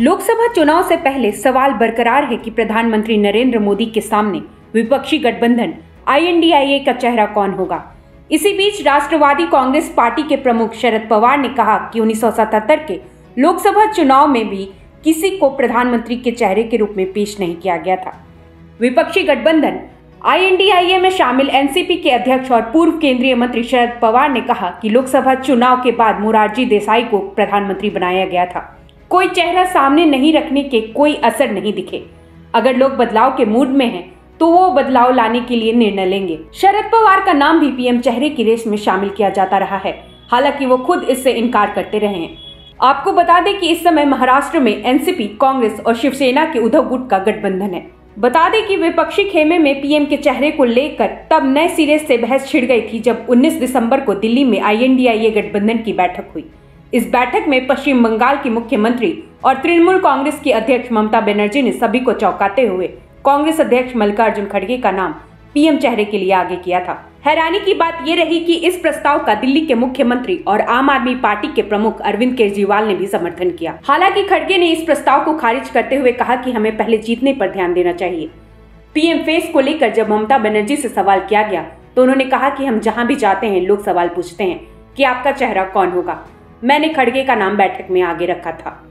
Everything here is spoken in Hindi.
लोकसभा चुनाव से पहले सवाल बरकरार है कि प्रधानमंत्री नरेंद्र मोदी के सामने विपक्षी गठबंधन, आईएनडीआईए का चेहरा कौन होगा? इसी बीच राष्ट्रवादी कांग्रेस पार्टी के प्रमुख शरद पवार ने कहा कि 1977 के लोकसभा चुनाव में भी किसी को प्रधानमंत्री के चेहरे के रूप में पेश नहीं किया गया था। विपक्षी गठबंधन, आईएनडीआईए में शामिल एनसीपी के अध्यक्ष और पूर्व केंद्रीय मंत्री शरद पवार ने कहा कि लोकसभा चुनाव के बाद मुरारजी देसाई को प्रधानमंत्री बनाया गया था। कोई चेहरा सामने नहीं रखने के कोई असर नहीं दिखे। अगर लोग बदलाव के मूड में हैं तो वो बदलाव लाने के लिए निर्णय लेंगे। शरद पवार का नाम भी पीएम चेहरे की रेस में शामिल किया जाता रहा है। हालाँकि वो खुद इससे इनकार करते रहे हैं। आपको बता दें कि इस समय महाराष्ट्र में एनसीपी, कांग्रेस और शिवसेना के उद्धव गुट का गठबंधन है। बता दें कि विपक्षी खेमे में पीएम के चेहरे को लेकर तब नए सिरे से बहस छिड़ गई थी जब 19 दिसंबर को दिल्ली में आईएनडीआईए गठबंधन की बैठक हुई। इस बैठक में पश्चिम बंगाल की मुख्यमंत्री और तृणमूल कांग्रेस की अध्यक्ष ममता बनर्जी ने सभी को चौंकाते हुए कांग्रेस अध्यक्ष मल्लिकार्जुन खड़गे का नाम पीएम चेहरे के लिए आगे किया था। हैरानी की बात यह रही कि इस प्रस्ताव का दिल्ली के मुख्यमंत्री और आम आदमी पार्टी के प्रमुख अरविंद केजरीवाल ने भी समर्थन किया। हालाँकि खड़गे ने इस प्रस्ताव को खारिज करते हुए कहा कि हमें पहले जीतने पर ध्यान देना चाहिए। पीएम फेस को लेकर जब ममता बनर्जी से सवाल किया गया तो उन्होंने कहा कि हम जहाँ भी जाते हैं, लोग सवाल पूछते हैं कि आपका चेहरा कौन होगा? मैंने खड़गे का नाम बैठक में आगे रखा था।